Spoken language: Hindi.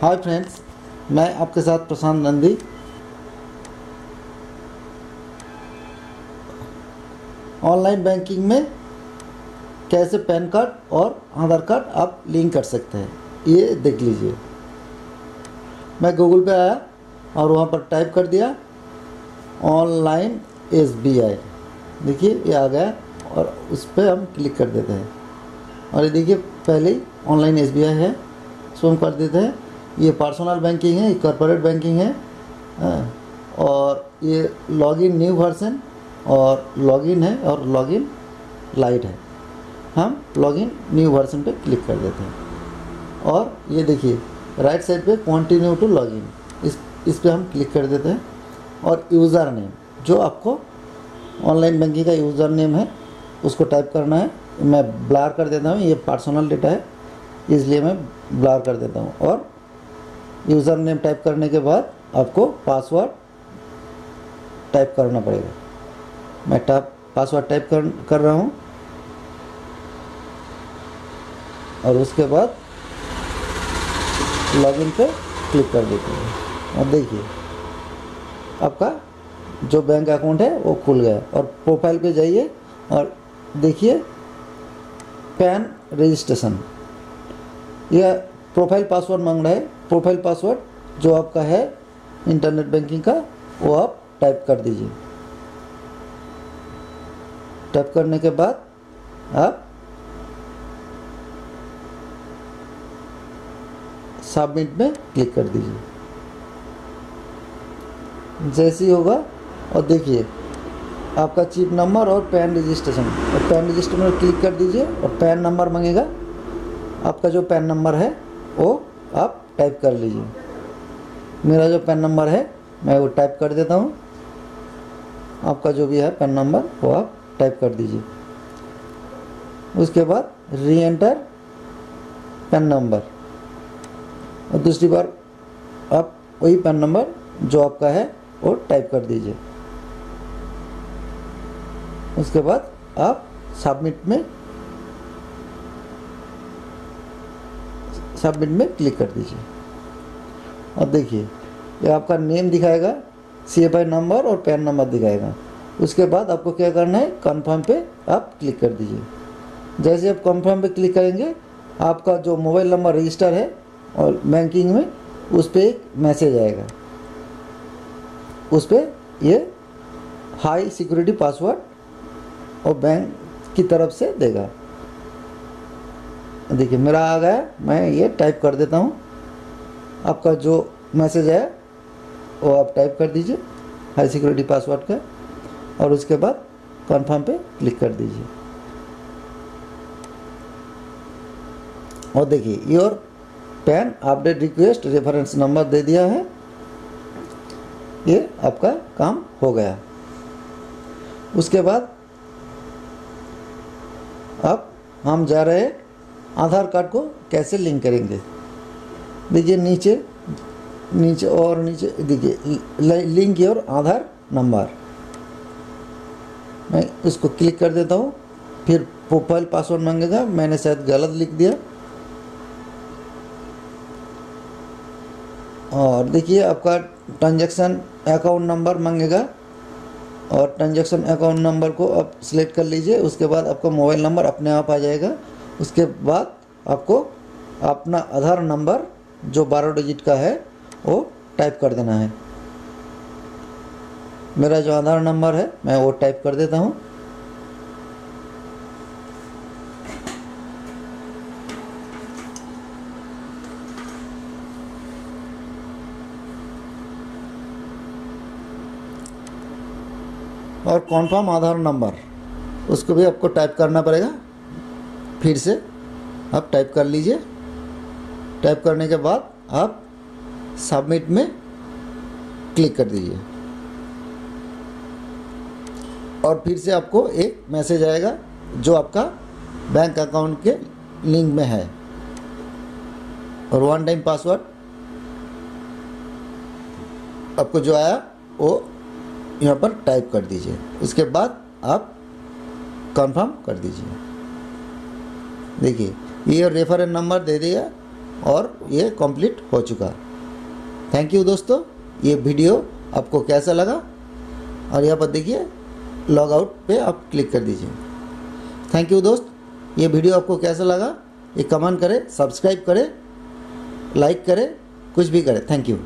हाय फ्रेंड्स मैं आपके साथ प्रशांत नंदी। ऑनलाइन बैंकिंग में कैसे पैन कार्ड और आधार कार्ड आप लिंक कर सकते हैं, ये देख लीजिए। मैं गूगल पे आया और वहाँ पर टाइप कर दिया ऑनलाइन एस बी आई देखिए, ये आ गया और उस पर हम क्लिक कर देते हैं। और ये देखिए, पहले ऑनलाइन एस बी आई है इसको हम कर देते हैं। ये पर्सनल बैंकिंग है कॉरपोरेट बैंकिंग है हाँ, और ये लॉगिन न्यू वर्जन और लॉगिन है और लॉगिन लाइट है। हम लॉगिन न्यू वर्सन पे क्लिक कर देते हैं। और ये देखिए राइट साइड पे कंटिन्यू टू लॉगिन इस इस पर हम क्लिक कर देते हैं। और यूज़र नेम जो आपको ऑनलाइन बैंकिंग का यूज़र नेम है उसको टाइप करना है। मैं ब्लार कर देता हूँ ये पर्सनल डेटा है इसलिए मैं ब्लार कर देता हूँ। और यूज़र नेम टाइप करने के बाद आपको पासवर्ड टाइप करना पड़ेगा। मैं टाइप पासवर्ड टाइप कर कर रहा हूँ। और उसके बाद लॉगिन पे क्लिक कर देते हैं। और देखिए, आपका जो बैंक अकाउंट है वो खुल गया। और प्रोफ़ाइल पे जाइए और देखिए, पैन रजिस्ट्रेशन। यह प्रोफ़ाइल पासवर्ड मांग रहा है। प्रोफ़ाइल पासवर्ड जो आपका है, इंटरनेट बैंकिंग का, वो आप टाइप कर दीजिए। टाइप करने के बाद आप सबमिट में क्लिक कर दीजिए। जैसे ही होगा, और देखिए, आपका चिप नंबर और पैन रजिस्ट्रेशन। और पैन रजिस्ट्रेशन क्लिक कर दीजिए, और पैन नंबर मांगेगा। आपका जो पैन नंबर है वो आप टाइप कर लीजिए। मेरा जो पेन नंबर है, मैं वो टाइप कर देता हूँ। आपका जो भी है पेन नंबर वो आप टाइप कर दीजिए। उसके बाद री एंटर पैन नंबर और दूसरी बार आप वही पेन नंबर जो आपका है, वो टाइप कर दीजिए। उसके बाद आप सबमिट में सबमिट में क्लिक कर दीजिए। और देखिए, ये आपका नेम दिखाएगा सी एफ़ आई नंबर और पैन नंबर दिखाएगा। उसके बाद आपको क्या करना है कन्फर्म पे आप क्लिक कर दीजिए। जैसे आप कन्फर्म पे क्लिक करेंगे, आपका जो मोबाइल नंबर रजिस्टर है और बैंकिंग में, उस पर एक मैसेज आएगा। उस पर ये हाई सिक्योरिटी पासवर्ड और बैंक की तरफ़ से देगा। देखिए, मेरा आ गया मैं ये टाइप कर देता हूँ। आपका जो मैसेज है, वो आप टाइप कर दीजिए हाई सिक्योरिटी पासवर्ड का, और उसके बाद कन्फर्म पे क्लिक कर दीजिए। और देखिए your PAN update request reference number दे दिया है। ये आपका काम हो गया। उसके बाद अब हम जा रहे हैं आधार कार्ड को कैसे लिंक करेंगे? देखिए, नीचे नीचे और नीचे, देखिए लिंक योर आधार नंबर। मैं इसको क्लिक कर देता हूँ, फिर प्रोफ़ाइल पासवर्ड मांगेगा, मैंने शायद गलत लिख दिया। और देखिए, आपका ट्रांजैक्शन अकाउंट नंबर मांगेगा, और ट्रांजैक्शन अकाउंट नंबर को आप सिलेक्ट कर लीजिए, उसके बाद आपका मोबाइल नंबर अपने आप आ जाएगा। उसके बाद आपको अपना आधार नंबर जो बारह डिजिट का है, वो टाइप कर देना है। मेरा जो आधार नंबर है, मैं वो टाइप कर देता हूँ। और कॉन्फर्म आधार नंबर, उसको भी आपको टाइप करना पड़ेगा। फिर से आप टाइप कर लीजिए। टाइप करने के बाद आप सबमिट में क्लिक कर दीजिए। और फिर से आपको एक मैसेज आएगा जो आपका बैंक अकाउंट के लिंक में है। और वन टाइम पासवर्ड आपको जो आया, वो यहाँ पर टाइप कर दीजिए। उसके बाद आप कंफर्म कर दीजिए। देखिए, ये रेफरेंस नंबर दे दिया और ये कंप्लीट हो चुका। थैंक यू दोस्तों, ये वीडियो आपको कैसा लगा? और यहाँ पर देखिए लॉग आउट पे आप क्लिक कर दीजिए। थैंक यू दोस्त, ये वीडियो आपको कैसा लगा? ये कमेंट करें सब्सक्राइब करें लाइक करें, कुछ भी करें। Thank you